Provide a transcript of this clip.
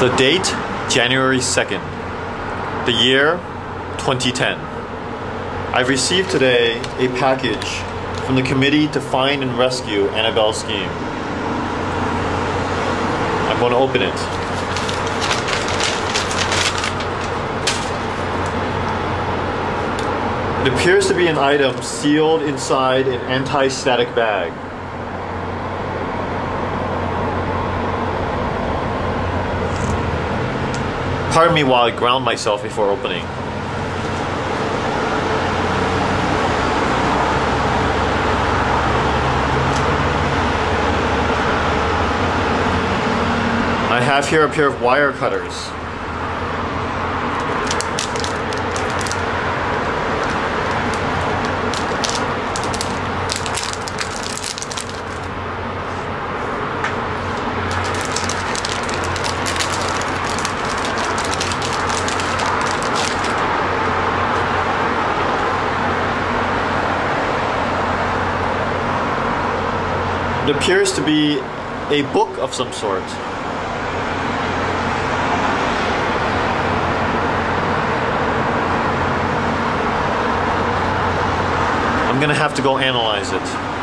The date, January 2nd. The year, 2010. I've received today a package from the Committee to Find and Rescue Annabel Scheme. I'm going to open it. It appears to be an item sealed inside an anti-static bag. Pardon me while I ground myself before opening. I have here a pair of wire cutters. It appears to be a book of some sort. I'm gonna have to go analyze it.